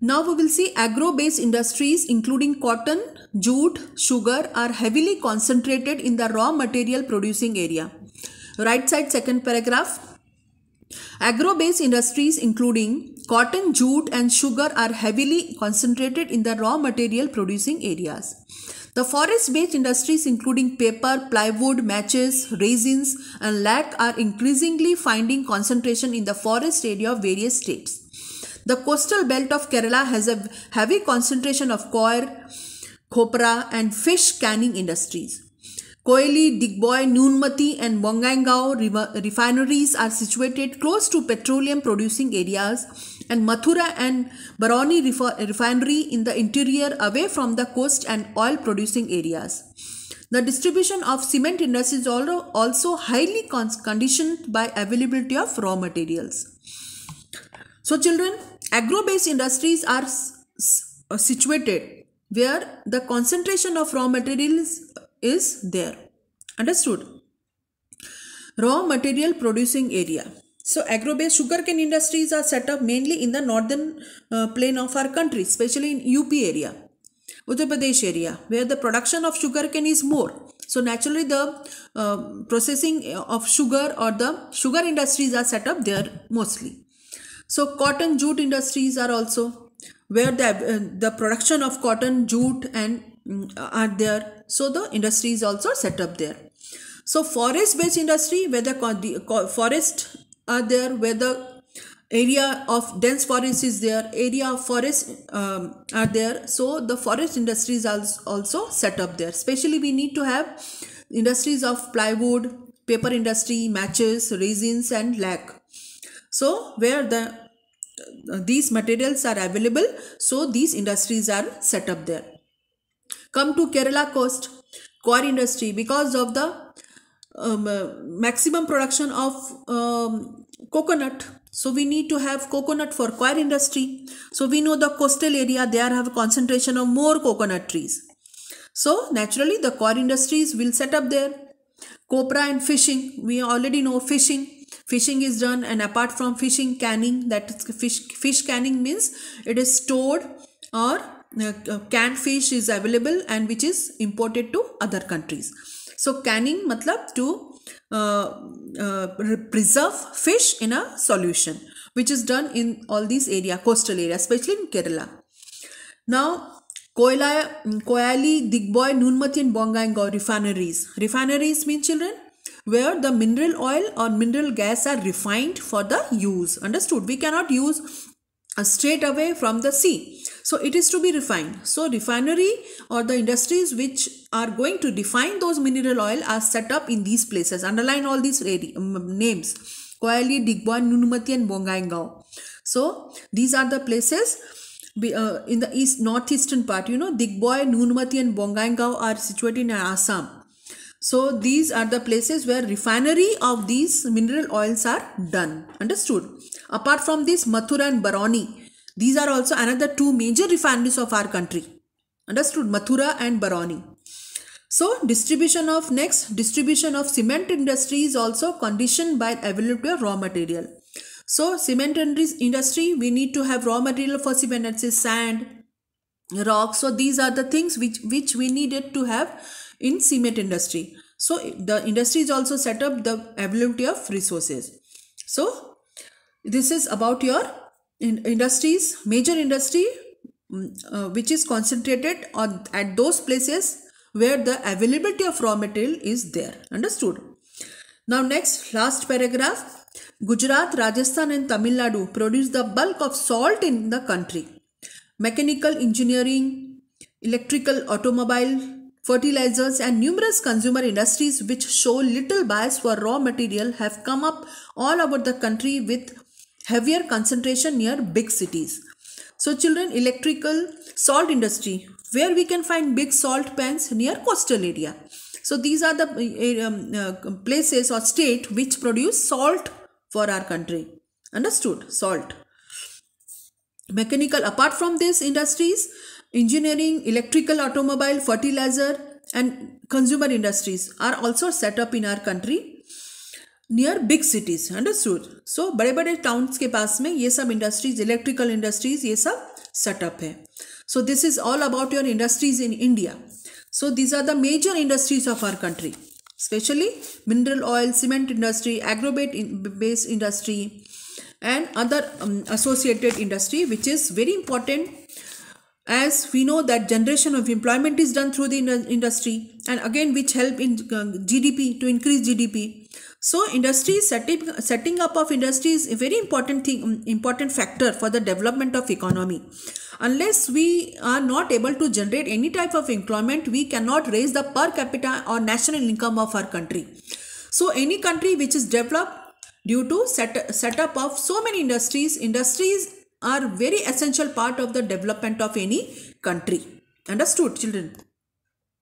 Now we will see agro-based industries including cotton, jute, sugar are heavily concentrated in the raw material producing area. Right side second paragraph. Agro-based industries including cotton, jute and sugar are heavily concentrated in the raw material producing areas. The forest-based industries including paper, plywood, matches, resins and lac are increasingly finding concentration in the forest area of various states. The coastal belt of Kerala has a heavy concentration of coir, copra and fish canning industries. Koyali, Digboi, Nunmati and Bongaigaon refineries are situated close to petroleum producing areas and Mathura and Barauni refinery in the interior away from the coast and oil producing areas. The distribution of cement industry is also highly conditioned by availability of raw materials. So children, agro-based industries are uh, situated where the concentration of raw materials is there. Understood? Raw material producing area. So agro-based sugarcane industries are set up mainly in the northern uh, plain of our country, especially in UP area, Uttar Pradesh area, where the production of sugarcane is more. So naturally the uh, processing of sugar or the sugar industries are set up there mostly. So cotton jute industries are also where the, uh, the production of cotton, jute and um, are there. So the industry is also set up there. So forest based industry where the, forest are there where the area of dense forest is there area of forest um, are there so the forest industries are also set up there especially we need to have industries of plywood paper industry matches resins and lac so where the uh, these materials are available so these industries are set up there. Come to kerala coast coir industry because of the um, uh, maximum production of um, coconut. So we need to have coconut for coir industry. So we know the coastal area there have a concentration of more coconut trees. So naturally the coir industries will set up there. Copra and fishing we already know fishing fishing is done and apart from fishing canning that fish fish canning means it is stored or uh, uh, canned fish is available and which is imported to other countries. So canning matlab to uh, uh, preserve fish in a solution which is done in all these area coastal area especially in kerala. Now Koyali, Digboi, Nunmati and Bongaigaon refineries. Refineries mean children where the mineral oil or mineral gas are refined for the use. Understood? We cannot use straight away from the sea. So it is to be refined. So refinery or the industries which are going to define those mineral oil are set up in these places. Underline all these um, names. Koyali, Digbuan, Nunumati and Bongaigaon. So these are the places uh, in the east northeastern part. You know Digboi, Nunumati and Bongaigaon are situated in Assam. So these are the places where refinery of these mineral oils are done. Understood? Apart from this Mathura and Barauni these are also another two major refineries of our country. Understood? Mathura and Barauni. So distribution of next distribution of cement industry is also conditioned by availability of raw material. So cement industry we need to have raw material for cement let's sand, rock. So these are the things which which we needed to have in cement industry. So the industry is also set up the availability of resources. So this is about your in industries major industry mm, uh, which is concentrated on at those places where the availability of raw material is there understood now next last paragraph gujarat rajasthan and tamil nadu produce the bulk of salt in the country mechanical engineering electrical automobile fertilizers and numerous consumer industries which show little bias for raw material have come up all over the country with heavier concentration near big cities. So children, electrical salt industry, where we can find big salt pans near coastal area. So these are the uh, um, uh, places or state which produce salt for our country. Understood? Salt Mechanical, apart from these industries, engineering, electrical, automobile, fertilizer and consumer industries are also set up in our country near big cities understood so बड़े बड़े towns के पास में ये सब industries electrical industries ये सब setup है so this is all about your industries in India so these are the major industries of our country especially mineral oil cement industry agrobate based industry and other um, associated industry which is very important. As we know that generation of employment is done through the industry and again which help in uh, gdp to increase gdp so industry setting setting up of industry is a very important thing um, important factor for the development of economy. Unless we are not able to generate any type of employment we cannot raise the per capita or national income of our country. So any country which is developed due to set, setup of so many industries industries are very essential part of the development of any country. Understood children